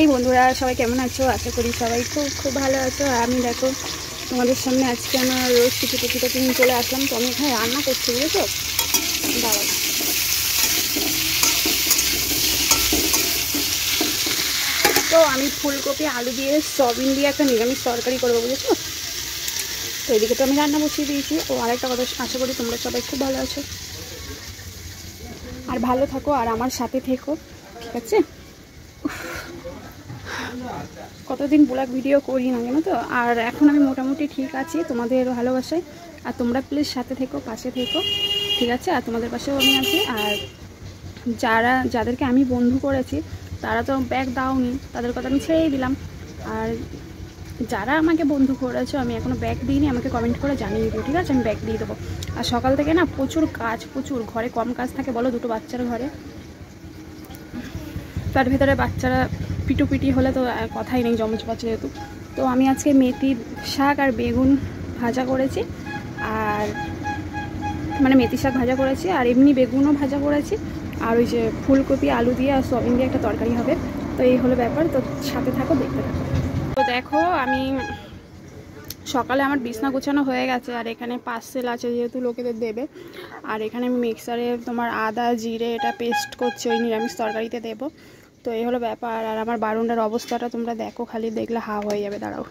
এই বন্ধুরা, সবাই কেমন আছো? আশা করি সবাই খুব খুব ভালো আছো। আর আমি দেখো, তোমাদের সামনে আজকে আমার রোজ কিছু টুকিটাকি নিয়ে চলে আসলাম। তো আমি এখানে রান্না করছি, বুঝেছ? দাঁড়াও। তো আমি ফুলকপি, আলু দিয়ে সয়াবিন দিয়ে একটা নিরামিষ তরকারি করব, বুঝেছ? তো এদিকে তো আমি রান্না বসিয়ে দিয়েছি। ও আরেকটা কথা, আশা করি তোমরা সবাই খুব ভালো আছো। আর ভালো থাকো, আর আমার সাথে থেকো, ঠিক আছে? কতদিন ব্লগ ভিডিও করি না জানো তো? আর এখন আমি মোটামুটি ঠিক আছি তোমাদের ভালোবাসায়। আর তোমরা প্লিজ সাথে থেকো, পাশে থেকো, ঠিক আছে? আর তোমাদের পাশেও আমি আছি। আর যারা, যাদেরকে আমি বন্ধু করেছি, তারা তো ব্যাগ দাওনি, তাদের কথা আমি ছেড়েই দিলাম। আর যারা আমাকে বন্ধু করেছ, আমি এখনও ব্যাগ দিইনি, আমাকে কমেন্ট করে জানিয়ে দিও, ঠিক আছে? আমি ব্যাগ দিয়ে দেবো। আর সকাল থেকে না প্রচুর কাজ, প্রচুর ঘরে কম কাজ থাকে, বলো দুটো বাচ্চার ঘরে। তার ভেতরে বাচ্চারা পিটুপিটি হলে তো কথাই নেই জমজ বাচ্চা যেহেতু। তো আমি আজকে মেথির শাক আর বেগুন ভাজা করেছি, আর মানে মেথি শাক ভাজা করেছি, আর এমনি বেগুনও ভাজা করেছি, আর ওই যে ফুলকপি, আলু দিয়ে আর সয়াবিন দিয়ে একটা তরকারি হবে। তো এই হলো ব্যাপার, তো সাথে থাকো, দেখতে থাকো। তো দেখো, আমি সকালে আমার বিছনা গোছানো হয়ে গেছে, আর এখানে পার্সেল আছে যেহেতু লোকেদের দেবে, আর এখানে আমি মিক্সারে তোমার আদা, জিরে, এটা পেস্ট করছি, ওই নিরামিষ তরকারিতে দেবো। তো এই হলো ব্যাপার, আর আমার বারুন্ডার অবস্থাটা তোমরা দেখো, খালি দেখলে হা হয়ে যাবে, দাঁড়াও।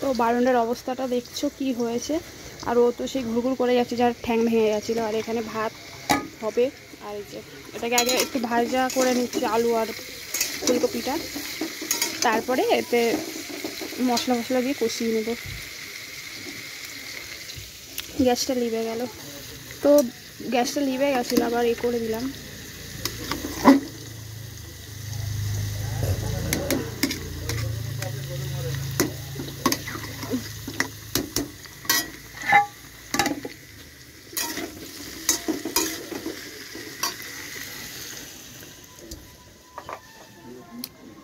তো বারুন্ডার অবস্থাটা দেখছ কি হয়েছে? আর ও তো সেই ঘুরঘুর করে যাচ্ছে, যার ঠ্যাং ভেঙে গেছিল, আর এখানে ভাত হবে। আর এই যে, এটাকে আগে একটু ভাজা করে নিচ্ছি, আলু আর ফুলকপিটা। তারপরে এতে মশলা মশলা দিয়ে কষিয়ে নেব। গ্যাসটা লিভে গেল। তো গ্যাসটা লিভে গেছিল আবার এ করে দিলাম।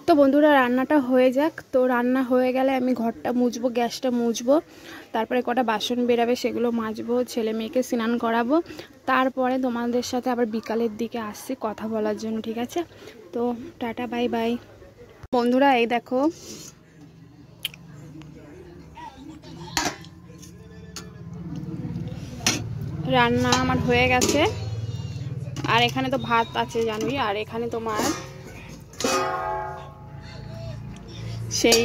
তো বন্ধুরা, রান্নাটা হয়ে যাক। তো রান্না হয়ে গেলে আমি ঘরটা মুছবো, গ্যাসটা মুছবো। তারপরে কটা বাসন বেরাবে সেগুলো মাজবো, ছেলে মেয়েকে স্নান করাবো। তারপরে তোমাদের সাথে আবার বিকালের দিকে আসছি কথা বলার জন্য, ঠিক আছে? তো টাটা, বাই বাই। বন্ধুরা, এই দেখো। রান্না আমার হয়ে গেছে। আর এখানে তো ভাত আছে, জানোই। আর এখানে তোমার সেই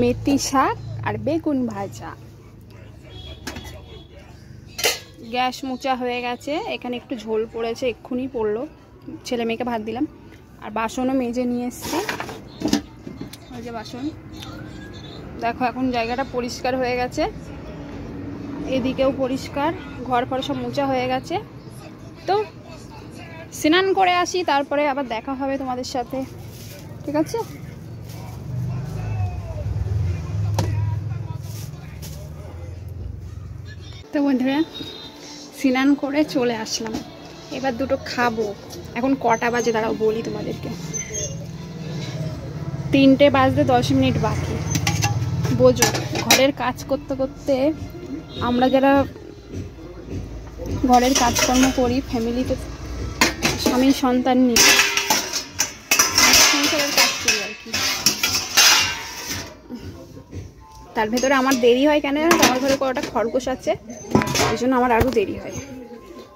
মেথি শাক আর বেগুন ভাজা। গ্যাস মোচা হয়ে গেছে, এখানে একটু ঝোল পড়েছে, এক্ষুনি পড়ল। ছেলে মেয়েকে ভাত দিলাম। আর বাসনও মেজে নিয়ে এসছি। ওই যে বাসন। দেখো, এখন জায়গাটা পরিষ্কার হয়ে গেছে। এদিকেও পরিষ্কার, ঘর ফর সব মোচা হয়ে গেছে। তো স্নান করে আসি, তারপরে আবার দেখা হবে তোমাদের সাথে। ঠিক আছে? তো বন্ধুরা, স্নান করে চলে আসলাম। এবার দুটো খাব। এখন কটা বাজে দাঁড়াও, বলি তোমাদেরকে। তিনটে বাজতে দশ মিনিট বাকি। বোঝো, ঘরের কাজ করতে করতে আমরা যারা ঘরের কাজকর্ম করি, ফ্যামিলিতে স্বামী সন্তান নিয়ে, সংসারের কাজ করি আর কি। তার ভেতরে আমার দেরি হয় কেন জানো? ঘরে কটা খরগোশ আছে। ওই জন্য আমার আরও দেরি হয়।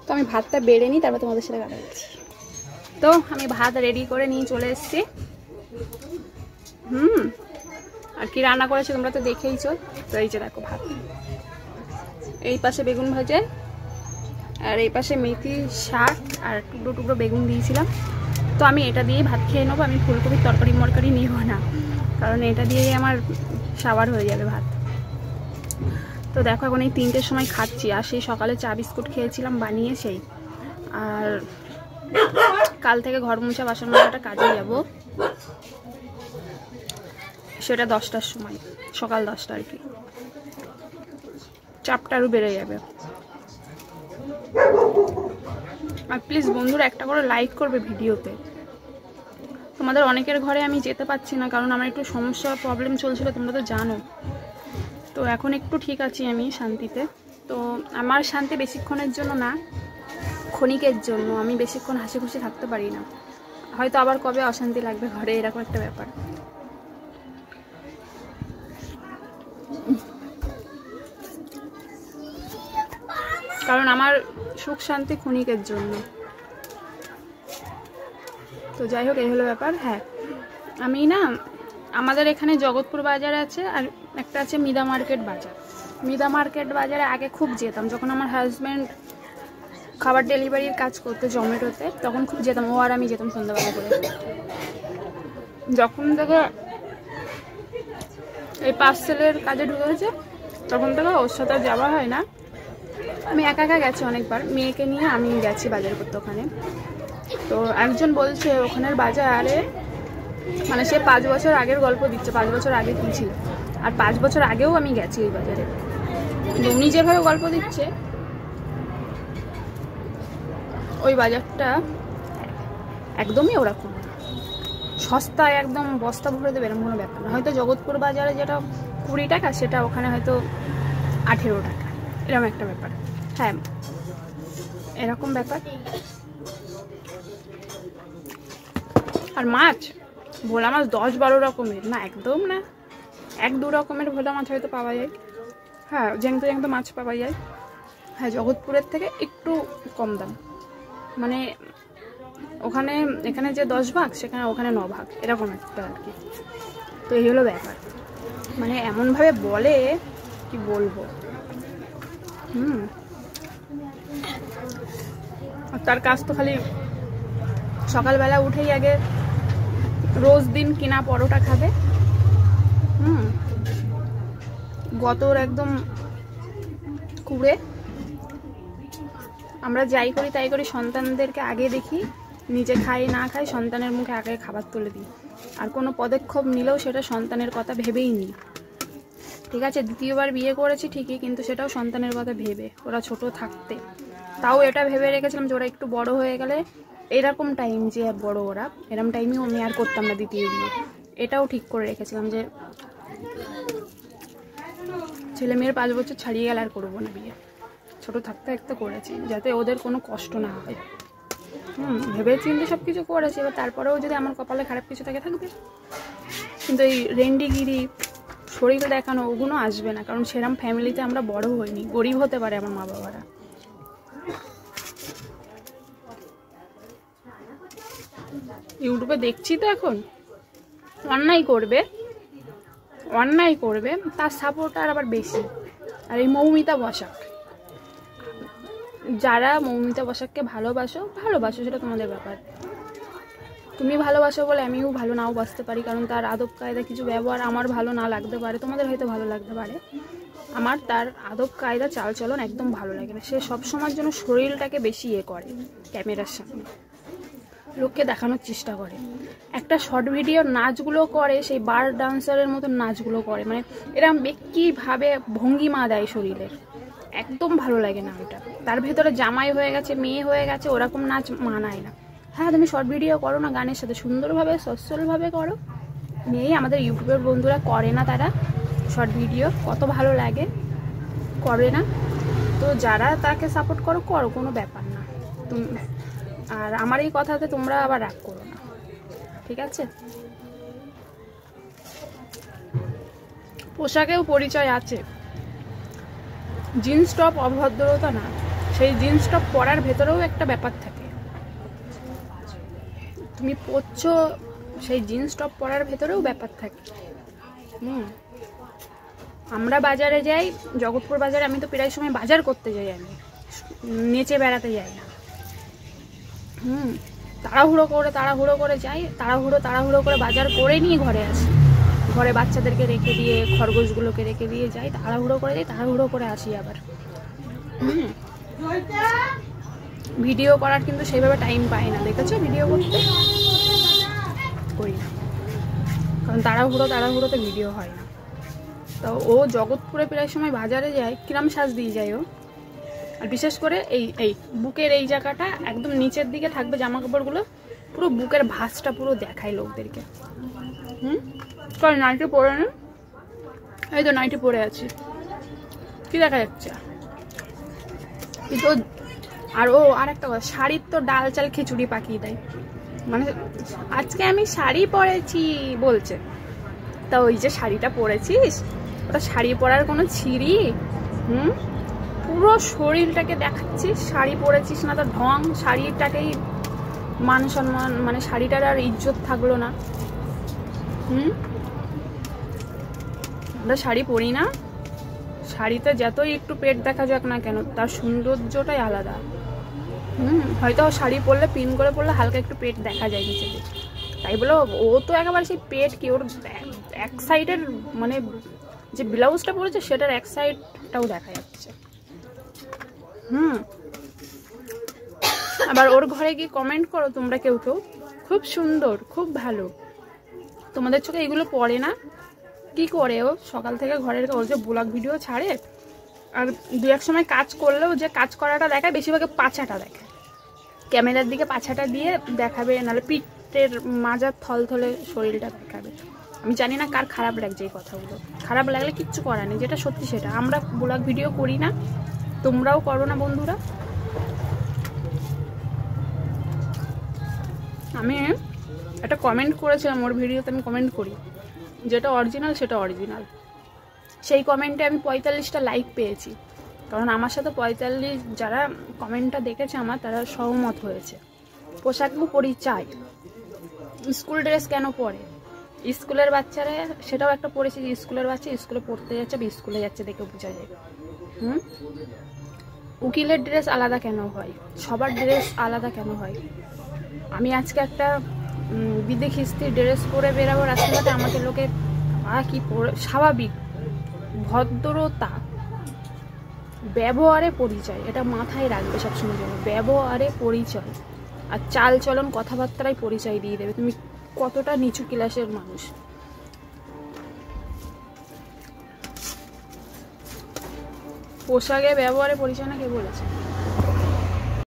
তো আমি ভাতটা বেড়ে নিই, তারপর তোমাদের সাথে কথা বলছি। তো আমি ভাত রেডি করে নিয়ে চলে এসেছি। হুম, আর কি রান্না করেছি তোমরা তো দেখেইছো। তো এই যে দেখো ভাত। এই পাশে বেগুন ভাজে, আর এই পাশে মেথি, শাক, আর টুকরো টুকরো বেগুন দিয়েছিলাম। তো আমি এটা দিয়েই ভাত খেয়ে নেব, আমি ফুলকপির তরকারি মরকারি নিব না। কারণ এটা দিয়েই আমার সাবার হয়ে যাবে ভাত। তো দেখো এখন এই তিনটের সময় খাচ্ছি, আর সেই সকালে চা বিস্কুট খেয়েছিলাম, বানিয়ে সেই। আর কাল থেকে ঘর মুছা বাসন মাজাটা কাজে যাব। সেটা দশটার সময়, সকাল দশটা আর কি। চাপটা আরও বেড়ে যাবে। আর প্লিজ বন্ধুরা, একটা করে লাইক করবে ভিডিওতে। তোমাদের অনেকের ঘরে আমি যেতে পারছি না, কারণ আমার একটু সমস্যা প্রবলেম চলছিল, তোমরা তো জানো। তো এখন একটু ঠিক আছি আমি শান্তিতে। তো আমার শান্তি বেশিক্ষণের জন্য না, ক্ষণিকের জন্য। আমি বেশিক্ষণ হাসি খুশি থাকতে পারি না। হয়তো আবার কবে অশান্তি লাগবে ঘরে, এরকম একটা ব্যাপার। কারণ আমার সুখ শান্তি ক্ষণিকের জন্য। তো যাই হোক, এই হলো ব্যাপার। হ্যাঁ আমি না আমাদের এখানে জগৎপুর বাজার আছে আর একটা আছে মিদা মার্কেট বাজার। মিদা মার্কেট বাজারে আগে খুব যেতাম, যখন আমার হাজব্যান্ড খাবার ডেলিভারির কাজ করতো জমেটোতে তখন খুব যেতাম, ও আর আমি যেতাম সন্ধ্যাবেলা করে। যখন থেকে এই পার্সেলের কাজে ঢুকেছে তখন থেকে ওর সাথে যাওয়া হয় না। আমি একা একা গেছি অনেকবার, মেয়েকে নিয়ে আমি গেছি বাজার করতে ওখানে। তো একজন বলছে, ওখানের বাজারে মানে সে পাঁচ বছর আগের গল্প দিচ্ছে, পাঁচ বছর আগে কি আর পাঁচ বছর আগেও আমি গেছি ওই বাজারে। উনি যেভাবে গল্প দিচ্ছে, ওই বাজারটা একদমই ওরকম। সস্তায় একদম বস্তা ভরে দেবে এরকম কোনো ব্যাপার না। হয়তো জগৎপুর বাজারে যেটা কুড়ি টাকা, সেটা ওখানে হয়তো আঠেরো টাকা। এরকম একটা ব্যাপার। হ্যাঁ এরকম ব্যাপার। আর মাছ? ভোলা মাছ দশ বারো রকমের, না একদম না, এক দু রকমের ভোলা মাছ হয়তো পাওয়া যায়। হ্যাঁ জ্যাংতো জ্যাংতো মাছ পাওয়া যায়। হ্যাঁ জগৎপুরের থেকে একটু কম দাম। মানে ওখানে, এখানে যে দশ ভাগ, সেখানে ওখানে ন ভাগ, এরকম একটা আর কি। তো এই হলো ব্যাপার। মানে এমনভাবে বলে, কি বলব? হুম। তার কাজ তো খালি সকালবেলা উঠেই আগে রোজ দিন কিনা পরোটা খাবে। হুম। গতর একদম কুড়ে। আমরা যাই করি তাই করি সন্তানদেরকে আগে দেখি, নিজে খাই না খাই সন্তানের মুখে আগে খাবার তুলে দিই। আর কোনো পদক্ষেপ নিলেও সেটা সন্তানের কথা ভেবেই নিই। ঠিক আছে, দ্বিতীয়বার বিয়ে করেছি ঠিকই, কিন্তু সেটাও সন্তানের কথা ভেবে। ওরা ছোট থাকতে। তাও এটা ভেবে রেখেছিলাম যে ওরা একটু বড় হয়ে গেলে এরকম টাইম যে বড় ওরা এরকম টাইমেও আমি আর করতাম না দ্বিতীয় বিয়ে। এটাও ঠিক করে রেখেছিলাম যে, ছেলে মেয়ের পাঁচ বছর ছাড়িয়ে গেলে আর করব না বিয়ে। ছোট থাকতে থাকতে করেছি, যাতে ওদের কোনো কষ্ট না হয়। হুম ভেবে চিন্তে সব কিছু করেছি, এবার তারপরেও যদি আমার কপালে খারাপ কিছু থাকে, থাকবে। কিন্তু এই রেন্ডিগিরি, শরীর দেখানো ওগুলো আসবে না, কারণ সেরম ফ্যামিলিতে আমরা বড় হইনি, গরিব হতে পারে আমার মা বাবারা ইউটিউবে দেখছি তো এখন। অন্যায় করবে। অন্যায় করবে, তার সাপোর্টার আবার বেশি। আর এই মৌমিতা বসাক। যারা মৌমিতা বসাককে ভালোবাসো ভালোবাসো সেটা তোমাদের ব্যাপার। তুমি ভালোবাসো বলে আমিও ভালো নাও বাসতে পারি, কারণ তার আদব কায়দা কিছু ব্যবহার আমার ভালো না লাগতে পারে। তোমাদের হয়তো ভালো লাগতে পারে। আমার তার আদব কায়দা, চালচলন একদম ভালো লাগে না। সে সবসময়ের জন্য শরীরটাকে বেশি ইয়ে করে ক্যামেরার সামনে। লোককে দেখানোর চেষ্টা করে। একটা শর্ট ভিডিও নাচগুলো করে, সেই বার ডান্সারের মতো নাচগুলো করে। মানে এরকম কীভাবে ভঙ্গিমা দেয় শরীরের। একদম ভালো লাগে না ওটা। তার ভেতরে জামাই হয়ে গেছে, মেয়ে হয়ে গেছে, ওরকম নাচ মানায় না। হ্যাঁ তুমি শর্ট ভিডিও করো না, গানের সাথে সুন্দরভাবে, সচ্ছলভাবে করো। নেই আমাদের ইউটিউবের বন্ধুরা করে না তারা শর্ট ভিডিও কত ভালো লাগে, করে না। তো যারা তাকে সাপোর্ট করো করো, কোনো ব্যাপার না। তুমি আর আমার এই কথাতে তোমরা আবার রাগ করো না। ঠিক আছে? পোশাকেও পরিচয় আছে। জিন্স, টপ অভদ্রতা না, সেই জিন্স, টপ পরার ভেতরেও একটা ব্যাপার থাকে। তুমি পরছো, সেই জিন্স, টপ পরার ভেতরেও ব্যাপার থাকে। হুম। আমরা বাজারে যাই, জগৎপুর বাজারে, আমি তো প্রায় সময় বাজার করতে যাই আমি। নেচে বেড়াতে যাই না। হুম, তাড়াহুড়ো করে তাড়াহুড়ো করে যাই, তাড়াহুড়ো তাড়াহুড়ো করে বাজার করে নিয়ে ঘরে আসি। ঘরে বাচ্চাদেরকে রেখে দিয়ে, খরগোশগুলোকে রেখে দিয়ে যাই, তাড়াহুড়ো করে যাই, তাড়াহুড়ো করে আসি আবার। ভিডিও করার কিন্তু সেইভাবে টাইম পাই না, দেখেছ ভিডিও করতে? করি না। কারণ তাড়াহুড়ো, তাড়াহুড়োতে ভিডিও হয় না। তো ও জগৎপুরে প্রায় সময় বাজারে যায়, কিরাম সাজ দিয়ে যায় ও। আর বিশেষ করে এই এই বুকের এই জায়গাটা একদম নিচের দিকে থাকবে জামা কাপড়গুলো পুরো বুকের ভাঁজটা পুরো দেখায় লোকদেরকে। হুম? চল, নাইটি পরে নে। এই তো নাইটি পরে আছি। কি দেখা যাচ্ছে? কিন্তু আর ও আর একটা কথা, শাড়ির তো ডাল চাল খিচুড়ি পাকিয়ে দেয়। মানে আজকে আমি শাড়ি পরেছি বলছে। তা ওই যে শাড়িটা পরেছিস? ওটা শাড়ি পরার কোনো ছিঁড়ি? হুম? পুরো শরীরটাকে দেখাচ্ছিস শাড়ি পরেছিস না তো ঢং, শাড়িটাকেই মান সম্মান মানে শাড়িটার আর ইজ্জত থাকল না। হুম? আমরা শাড়ি পরি না। শাড়িতে যতই একটু পেট দেখা যাক না কেন, তার সৌন্দর্যটাই আলাদা। হুম? হয়তো শাড়ি পরলে, পিন করে পরলে হালকা একটু পেট দেখা যায় নিচে। তাই বলে ও তো একেবারে সেই পেট কি, ওর এক সাইডের মানে যে ব্লাউজটা পরেছে, সেটার এক সাইডটাও দেখা যাচ্ছে। হুম। আবার ওর ঘরে গিয়ে কমেন্ট করো তোমরা কেউ কেউ। খুব সুন্দর, খুব ভালো। তোমাদের চোখে এগুলো পড়ে না? কি করে ও? সকাল থেকে ঘরের ওর যে ব্লগ ভিডিও ছাড়ে, আর দু এক সময় কাজ করলেও যে কাজ করাটা দেখায়, বেশিরভাগ পাছাটা দেখায়। ক্যামেরার দিকে পাছাটা দিয়ে দেখাবে, নাহলে পিঠের মাজার থলথলে শরীরটা দেখাবে। আমি জানি না কার খারাপ লাগছে এই কথাগুলো। খারাপ লাগলে কিচ্ছু করার নেই, যেটা সত্যি সেটা। আমরা ব্লগ ভিডিও করি না তোমরাও করো না বন্ধুরা। আমি একটা কমেন্ট করেছিলাম, ওর ভিডিওতে আমি কমেন্ট করি। যেটা অরিজিনাল সেটা অরিজিনাল সেই কমেন্টে আমি পঁয়তাল্লিশটা লাইক পেয়েছি। কারণ আমার সাথে পঁয়তাল্লিশ যারা কমেন্টটা দেখেছে আমার, তারা সহমত হয়েছে। পোশাকও পরি চাই। স্কুল ড্রেস কেন পরে? স্কুলের বাচ্চারা, সেটাও একটা পড়েছে স্কুলের বাচ্চা স্কুলে পড়তে যাচ্ছে বা স্কুলে যাচ্ছে দেখে বোঝা যায়। হুম? উকিলের ড্রেস আলাদা কেন হয়? সবার ড্রেস আলাদা কেন হয়? আমি আজকে একটা উম, বিদেখিস্তি ড্রেস পরে বেরাবো রাস্তাঘাটে আমাকে লোকে আ কি স্বাভাবিক। ভদ্রতা ব্যবহারে পরিচয় এটা মাথায় রাখবে সবসময় জন্য ব্যবহারে পরিচয়। আর চাল চলন কথাবার্তায় পরিচয় দিয়ে দেবে। তুমি কতটা নিচু ক্লাসের মানুষ। পোশাকে ব্যবহারে পরিচয় না কে বলেছে।